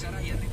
secara ya,